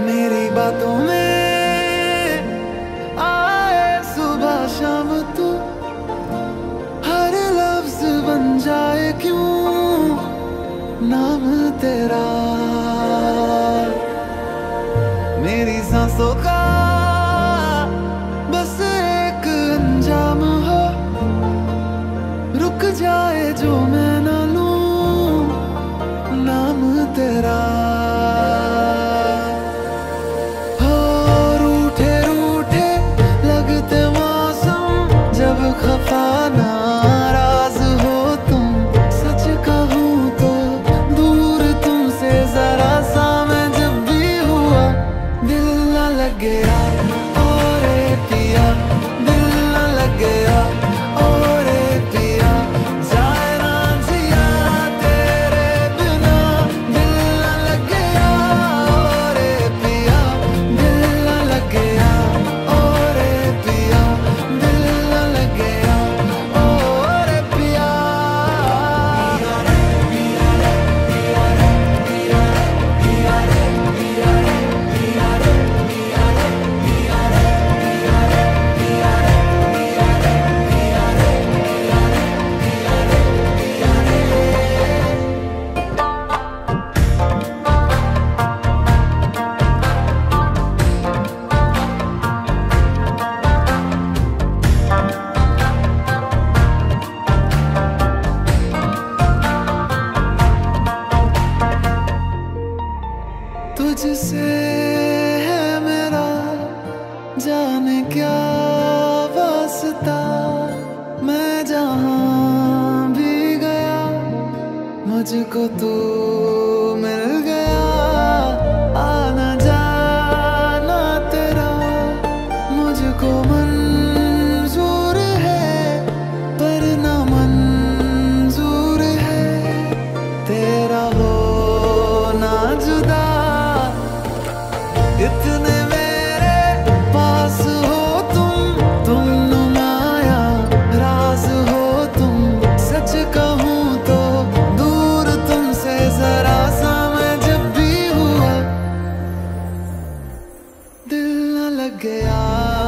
मेरी बातों में आए सुबह शाम तू। हर लफ्ज बन जाए क्यों? नाम तेरा। मेरी सांसों का लग गया तुझसे है मेरा जाने क्या वास्ता। मैं जहाँ भी गया मुझको तू गया